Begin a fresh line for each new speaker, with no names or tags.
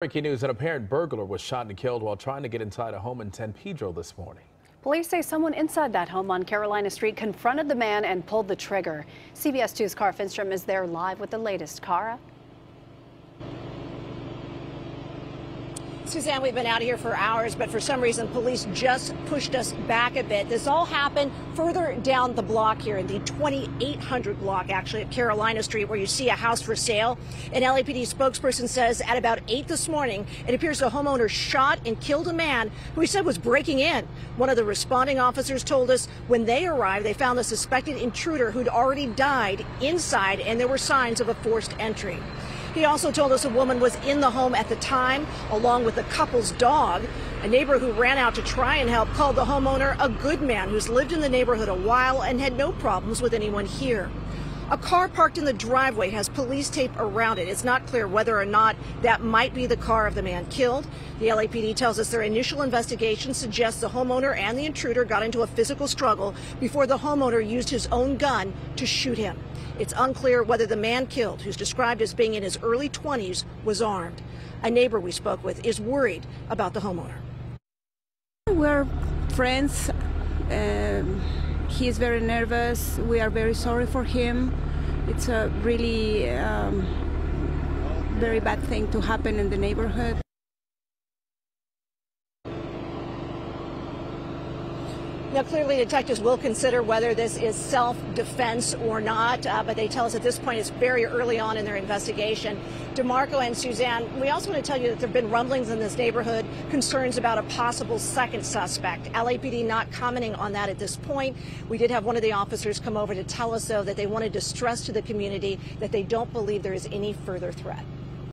Breaking news, an apparent burglar was shot and killed while trying to get inside a home in San Pedro this morning.
Police say someone inside that home on Carolina Street confronted the man and pulled the trigger. CBS 2's Kara Finnstrom is there live with the latest. Kara?
Suzanne, we've been out here for hours, but for some reason, police just pushed us back a bit. This all happened further down the block here in the 2800 block, actually, at Carolina Street, where you see a house for sale. An LAPD spokesperson says at about 8 this morning, it appears the homeowner shot and killed a man who he said was breaking in. One of the responding officers told us when they arrived, they found the suspected intruder who'd already died inside, and there were signs of a forced entry. He also told us a woman was in the home at the time, along with the couple's dog. A neighbor who ran out to try and help called the homeowner a good man who's lived in the neighborhood a while and had no problems with anyone here. A car parked in the driveway has police tape around it. It's not clear whether or not that might be the car of the man killed. The LAPD tells us their initial investigation suggests the homeowner and the intruder got into a physical struggle before the homeowner used his own gun to shoot him. It's unclear whether the man killed, who's described as being in his early 20s, was armed. A neighbor we spoke with is worried about the homeowner.
We're friends. Um, he is very nervous. We are very sorry for him. It's a really um, very bad thing to happen in the neighborhood.
Now, clearly, detectives will consider whether this is self-defense or not, uh, but they tell us at this point it's very early on in their investigation. DeMarco and Suzanne, we also want to tell you that there have been rumblings in this neighborhood, concerns about a possible second suspect. LAPD not commenting on that at this point. We did have one of the officers come over to tell us, though, that they wanted to stress to the community that they don't believe there is any further threat.